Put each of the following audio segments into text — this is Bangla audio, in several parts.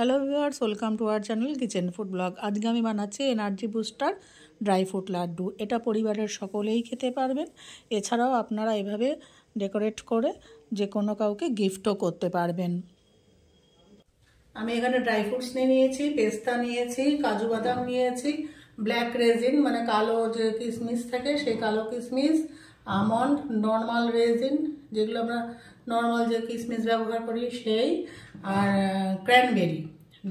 Hello viewers welcome to our channel kitchen food blog আজকে আমি বানাচ্ছি energy booster dry fruit laddu এটা পরিবারের সকলেই খেতে পারবেন। এছাড়াও আপনারা এভাবে ডেকোরেট করে যে কোনো কাউকে গিফটও করতে পারবেন। আমি এখানে ড্রাই ফ্রুটস নিয়ে নিয়েছি, পেস্তা নিয়েছি, কাজু বাদাম নিয়েছি ব্ল্যাক রেজিন মানে কালো যে কিশমিশ থাকে সেই কালো কিশমিশ আমন্ড নর্মাল রেজিন যেগুলো আমরা নর্মাল যে কিসমিস ব্যবহার করি সেই, আর ক্র্যানবেরি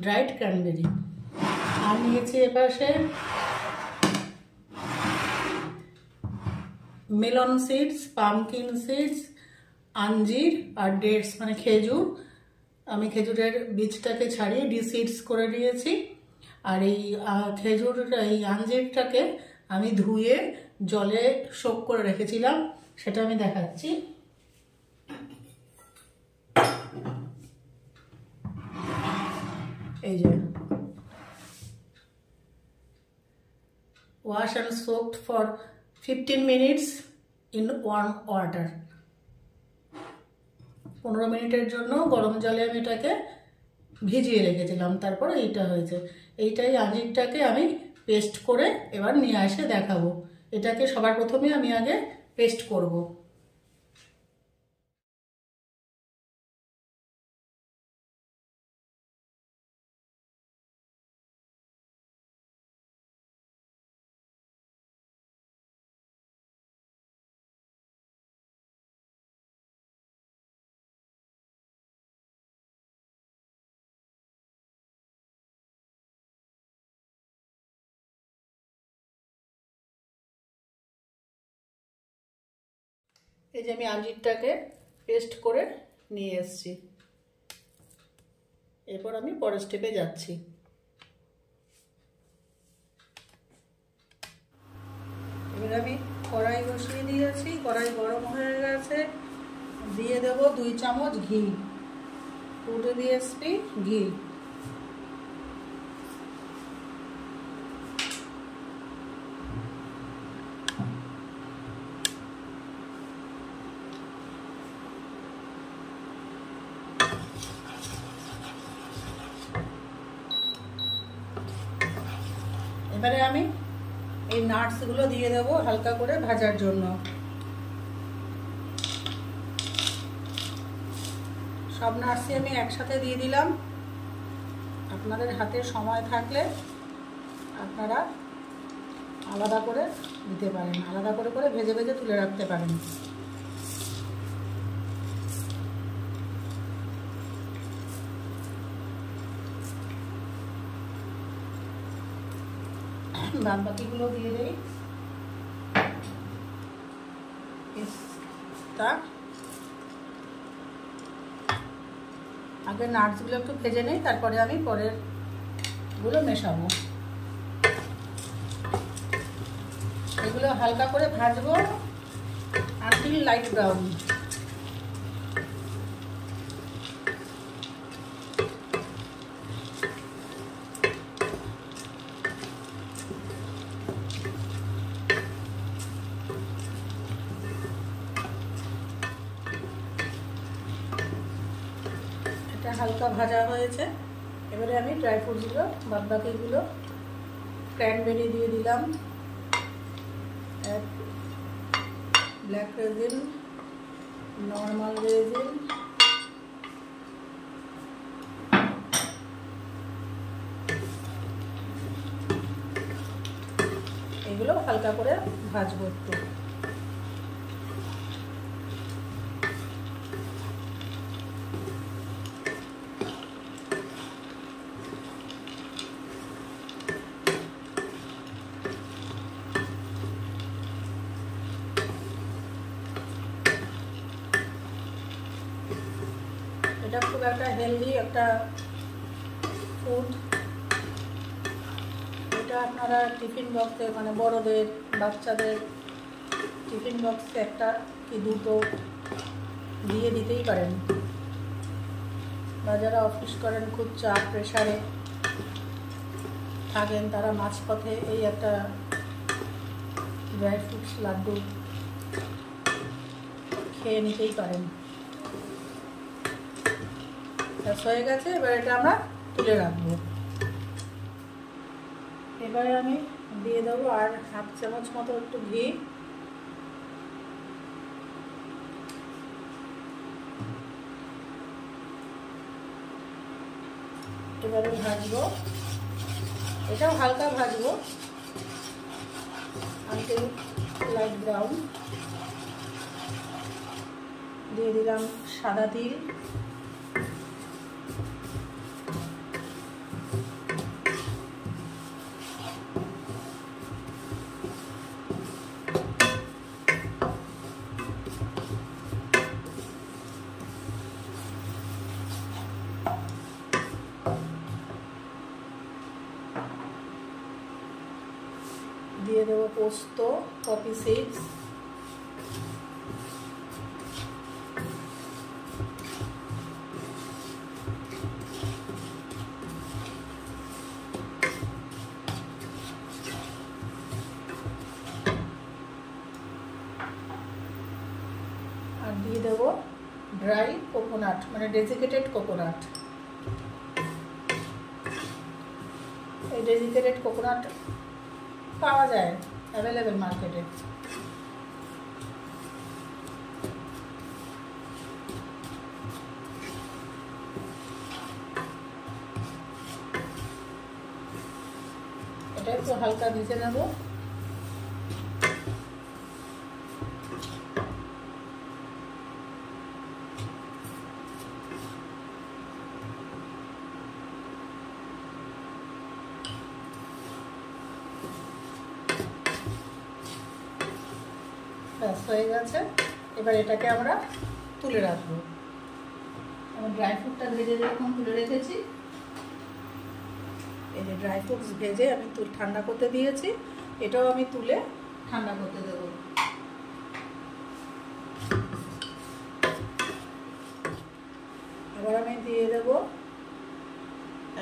ড্রাইড ক্র্যানবেরি আর নিয়েছি এপাশে মেলন সিডস পামকিন সিডস আঞ্জির আর ডেটস মানে খেজুর আমি খেজুরের বীজটাকে ছাড়িয়ে ডিসিডস করে নিয়েছি আর এই খেজুর, এই আঞ্জিরটাকে আমি ধুয়ে জলে শোক করে রেখেছিলাম। সেটা আমি দেখাচ্ছি। এই যে। Wash and soaked for 15 minutes in warm water. পনেরো মিনিটের জন্য গরম জলে আমি এটাকে ভিজিয়ে রেখেছিলাম, তারপর এইটা হয়েছে। এইটাই আঞ্জিরটাকে আমি পেস্ট করে এবার নিয়ে আসে দেখাবো। এটাকে সবার প্রথমে আমি আগে পেস্ট করব। এই যে আমি আঞ্জিরটাকে পেস্ট করে নিয়ে এসছি। এরপর আমি পরের স্টেপে যাচ্ছি। এবার আমি কড়াই বসিয়ে দিয়েছি, কড়াই গরম হয়ে গেছে। দিয়ে দেব দুই চামচ ঘি। টু টেবিএসপি ঘি এবারে আমি এই নাটসগুলো দিয়ে দেবো হালকা করে ভাজার জন্য। সব নাটসই আমি একসাথে দিয়ে দিলাম। আপনাদের হাতে সময় থাকলে আপনারা আলাদা করে দিতে পারেন, আলাদা করে করে ভেজে ভেজে তুলে রাখতে পারেন। বাদ বাকিগুলো দিয়ে দিই। আগে নাটসগুলো একটু ভেজে নিই, তারপরে আমি পরেরগুলো মেশাবো। এগুলো হালকা করে ভাজবো। আনটিল লাইট ব্রাউন হালকা ভাজা হয়েছে। এবারে আমি ড্রাই ফ্রুটসগুলো বাদ বাকিগুলো ক্র্যানবেরি দিয়ে দিলাম। ব্ল্যাক রেজিন নর্মাল রেজিন এগুলো হালকা করে ভাজবো একটু এটা খুব একটা হেলদি একটা ফুড এটা আপনারা টিফিন বক্সে মানে বড়দের, বাচ্চাদের টিফিন বক্সে একটা কি দুটো দিয়ে দিতেই পারেন। বা যারা অফিস করেন, খুব চাপ প্রেশারে থাকেন, তারা মাঝপথে এই একটা ড্রাই ফ্রুটস লাড্ডু খেয়ে নিতেই পারেন। ব্যাস হয়ে গেছে, এবার এটা আমরা তুলে রাখব। এবারে আমি দিয়ে দেবো আর হাফ চামচ মতো একটু ঘি। এবারে ভাজবো। এটাও হালকা ভাজবো। আনটিল লাইট ব্রাউন দিয়ে দিলাম সাদা তিল। মানে ডেজিকেটেড কোকোনাট এই ডেজিকেটেড কোকোনাট পাওয়া যায় অ্যাভেলেবেল মার্কেটে এটা একটু হালকা ভিজে নেব ব্যাস হয়ে গেছে এবার এটাকে আমরা তুলে রাখব। আমার ড্রাই ফ্রুটটা ভেজে যেরকম তুলে রেখেছি। এই যে ড্রাই ফ্রুটস ভেজে আমি ঠান্ডা করতে দিয়েছি, এটাও আমি তুলে ঠান্ডা করতে দেবো। এবার আমি দিয়ে দেবো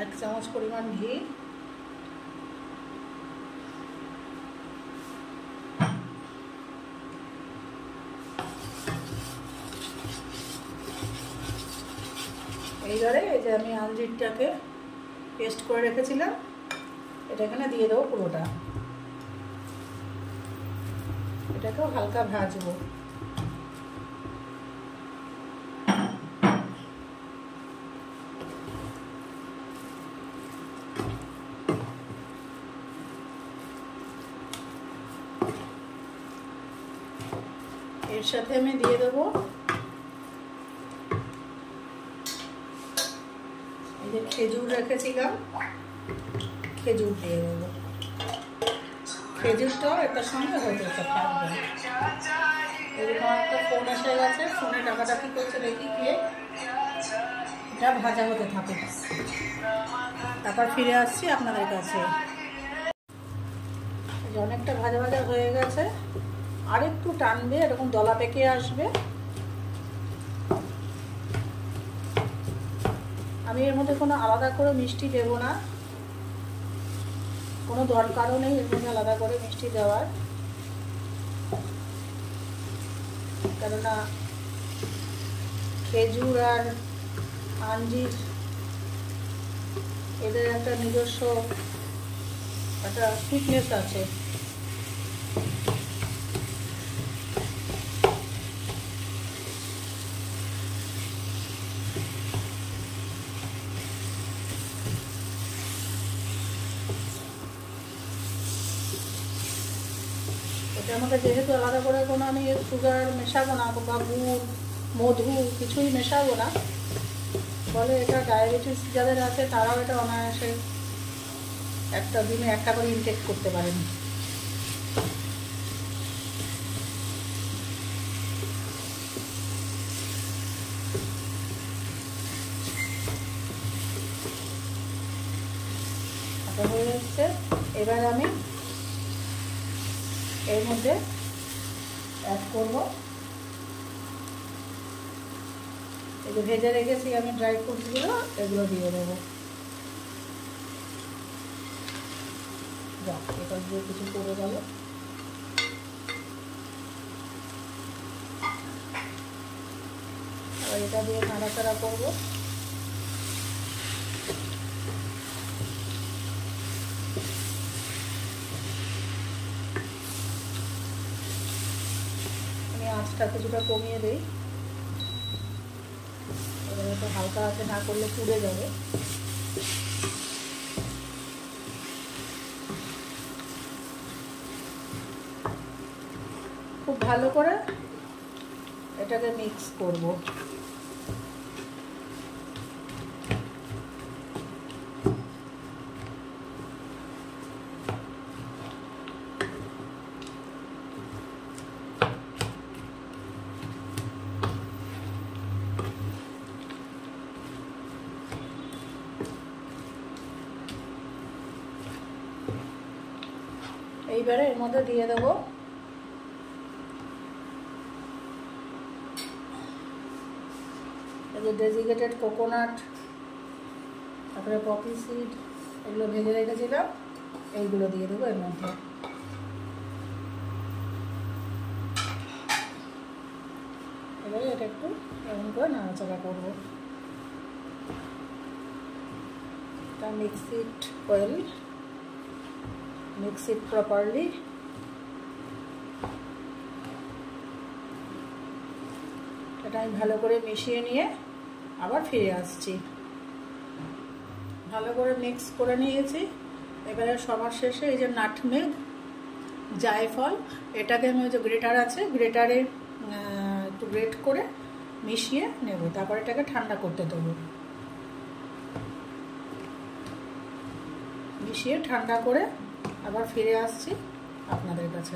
এক চামচ পরিমাণ ঘি এইবারে আঞ্জিরটাকে পেস্ট করে রেখেছিলাম। এটা এখানে দিয়ে দেবো পুরোটা। এটাকেও হালকা ভাজবো। এর সাথে আমি দিয়ে দেবো এই যে খেজুর রেখেছিলাম। খেজুর দিয়ে দেবো। খেজুরটাও এটার সঙ্গে হয়তো একটা থাকবে এরকম একটা ফোন এসে গেছে, ফোনে ডাকাডাকি করছে, দেখি গিয়ে এটা ভাজা হতে থাকে। তারপর ফিরে আসছি আপনাদের কাছে। অনেকটা ভাজা ভাজা হয়ে গেছে। আর একটু টানবে, এরকম দলা পেকে আসবে। আমি এর মধ্যে কোনো আলাদা করে মিষ্টি দেব না। কোনো দরকারও নেই এর মধ্যে আলাদা করে মিষ্টি দেওয়ার। কেননা খেজুর আর আঞ্জির এদের একটা নিজস্ব একটা ফিটনেস আছে। মধ্যে যেহেতু আলাদা করে কোনো আমি সুগার মেশাবো না বা গুড়, মধু কিছুই মেশাবো না। ফলে এটা ডায়াবেটিস যাদের আছে তারাও এটা অনায়াসে একটা দিনে একটা করে ইনটেক করতে পারেন হয়ে যাচ্ছে এবার আমি এর মধ্যে অ্যাড করব। এই ভেজে রেখেছি আমি ড্রাই ফ্রুটসগুলো এগুলো দিয়ে দেবো। যাক এটা দিয়ে কিছু করে গেল। এটা দিয়ে নাড়াচাড়া করব। আঁচটা কিছুটা কমিয়ে দিই। একটু হালকা হাতে না করলে পুড়ে যাবে। খুব ভালো করে এটাকে মিক্স করব। এইবারে এর মধ্যে দিয়ে দেবো। এই যে ডেজিকেটেড কোকোনাট তারপরে পপি সিড এগুলো ভেজে রেখেছিলাম, এইগুলো দিয়ে দেবো এর মধ্যে। এবারে এটা একটু এমন করে নাড়াচাড়া করব। এটা mix it mix it properly এটা আমি ভালো করে মিশিয়ে নিয়ে আবার ফিরে আসছি। ভালো করে মিক্স করে নিয়েছি। এবারে সবার শেষে এই যে নাটমেগ, জায়ফল, এটাকে আমি ওই যে গ্রেটার আছে, গ্রেটারে একটু গ্রেট করে মিশিয়ে নেব। তারপর এটাকে ঠান্ডা করতে দেবো। মিশিয়ে ঠান্ডা করে আবার ফিরে আসছি আপনাদের কাছে।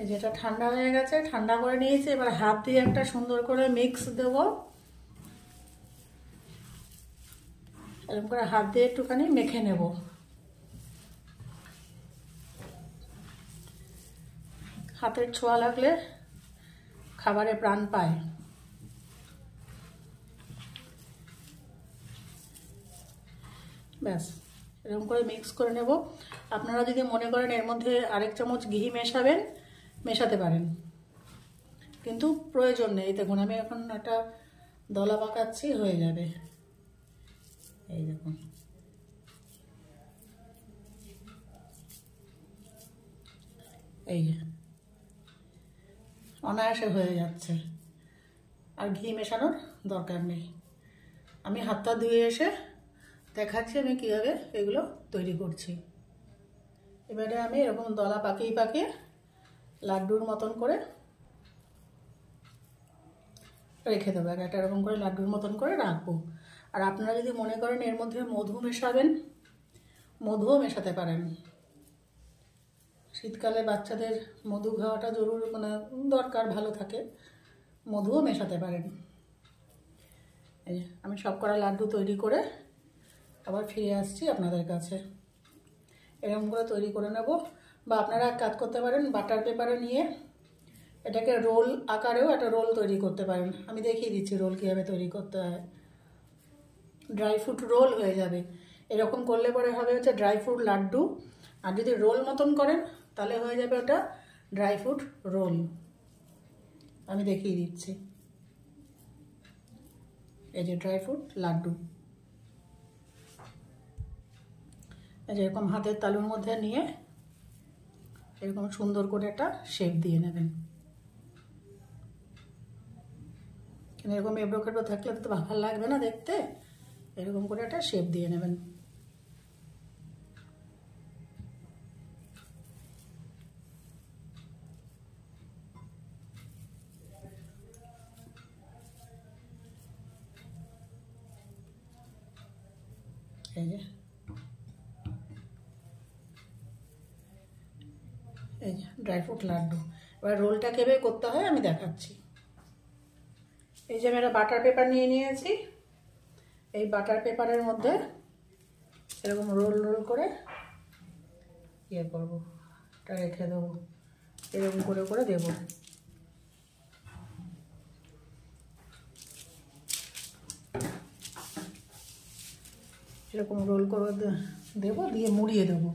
এই যেটা ঠান্ডা হয়ে গেছে, ঠান্ডা করে নিয়েছি, এবার হাত দিয়ে একটা সুন্দর করে মিক্স দেব। এরকম করে হাত দিয়ে একটুখানি মেখে নেব। হাতের ছোঁয়া লাগলে খাবারে প্রাণ পায়। ব্যাস, এরকম করে মিক্স করে নেব। আপনারা যদি মনে করেন এর মধ্যে আরেক চামচ ঘি মেশাবেন, মেশাতে পারেন। কিন্তু প্রয়োজন নেই। দেখুন, আমি এখন একটা দলা পাকাচ্ছি হয়ে যাবে। এই দেখুন। এই অনায়াসে হয়ে যাচ্ছে। আর ঘি মেশানোর দরকার নেই। আমি হাতটা ধুয়ে এসে দেখাচ্ছি আমি কীভাবে এগুলো তৈরি করছি। এবারে আমি এরকম দলা পাকিয়ে পাকিয়ে লাড্ডুর মতন করে রেখে দেবো একটা এরকম করে লাড্ডুর মতন করে রাখব। আর আপনারা যদি মনে করেন এর মধ্যে মধু মেশাবেন, মধুও মেশাতে পারেন। শীতকালে বাচ্চাদের মধু খাওয়াটা জরুর মানে দরকার, ভালো থাকে। মধুও মেশাতে পারেন। এই আমি সব করা লাড্ডু তৈরি করে আবার ফিরে আসছি আপনাদের কাছে। এরকম করে তৈরি করে নেব। বা আপনারা এক কাজ করতে পারেন, বাটার পেপারে নিয়ে এটাকে রোল আকারেও একটা রোল তৈরি করতে পারেন। আমি দেখিয়ে দিচ্ছি রোল কীভাবে তৈরি করতে হয়। ড্রাই ফ্রুট রোল হয়ে যাবে। এরকম করলে পরে হবে হচ্ছে ড্রাই ফ্রুট লাড্ডু। আর যদি রোল মতন করেন, তাহলে হয়ে যাবে ওটা ড্রাই ফ্রুট রোল। আমি দেখিয়ে দিচ্ছি। এই যে ড্রাই ফ্রুট লাড্ডু। যেরকম হাতের তালুর মধ্যে নিয়ে এরকম সুন্দর করে একটা শেপ দিয়ে নেবেন। এরকম এবড়ো খেবড়ো থাকলে তো ভালো লাগবে না দেখতে, এরকম করে একটা শেপ দিয়ে নেবেন। এই যে এই যে ড্রাই ফ্রুট লাড্ডু। এবার রোলটা কেবে করতে হয় আমি দেখাচ্ছি। এই যে আমি একটা বাটার পেপার নিয়ে নিয়েছি। এই বাটার পেপারের মধ্যে এরকম রোল রোল করে ইয়ে করব এটা রেখে দেবো। এরকম করে করে দেবো। এরকম রোল করে দেবো, দিয়ে মুড়িয়ে দেবো।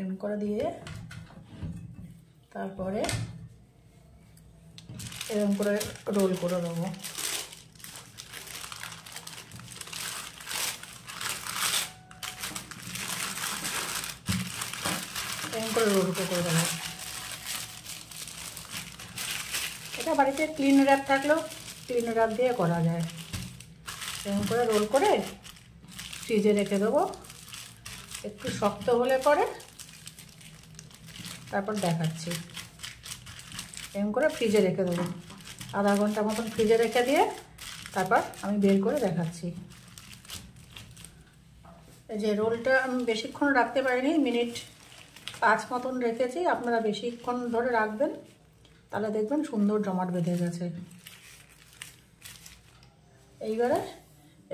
এম করে দিয়ে তারপরে এরকম করে রোল করে দেবো এরকম করে রোল করে দেবো এটা বাড়িতে ক্লিন র্যাপ থাকলেও ক্লিন র্যাপ দিয়ে করা যায়। এরকম করে রোল করে ফ্রিজে রেখে দেবো। একটু শক্ত হলে পরে তারপর দেখাচ্ছি। এরকম করে ফ্রিজে রেখে দেবো। আধা ঘণ্টা মতন ফ্রিজে রেখে দিয়ে তারপর আমি বের করে দেখাচ্ছি। এই যে রোলটা আমি বেশিক্ষণ রাখতে পারিনি, মিনিট পাঁচ মতন রেখেছি, আপনারা বেশিক্ষণ ধরে রাখবেন, তাহলে দেখবেন সুন্দর জমাট বেঁধে গেছে। এইবারে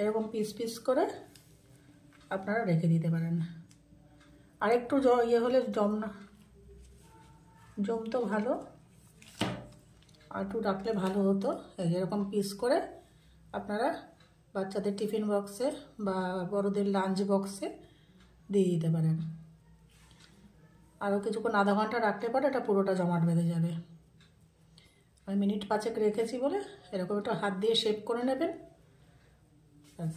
এরকম পিস পিস করে আপনারা রেখে দিতে পারেন। আর একটু ইয়ে হলে জম জমতো ভালো। একটু রাখলে ভালো হতো। এরকম পিস করে আপনারা বাচ্চাদের টিফিন বক্সে বা বড়দের লাঞ্চ বক্সে দিয়ে দিতে পারেন। আরও কিছুক্ষণ আধা ঘণ্টা রাখতে পারে এটা পুরোটা জমাট বেঁধে যাবে। আমি মিনিট পাঁচেক রেখেছি বলে এরকম একটু হাত দিয়ে শেপ করে নেবেন। এই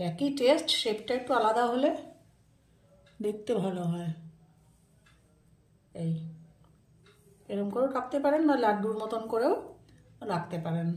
একই টেস্ট শেপটা একটু আলাদা হলে দেখতে ভালো হয়। এই। এরকম করেও কাঁপতে পারেন বা লাড্ডুর মতন করেও রাখতে পারেন।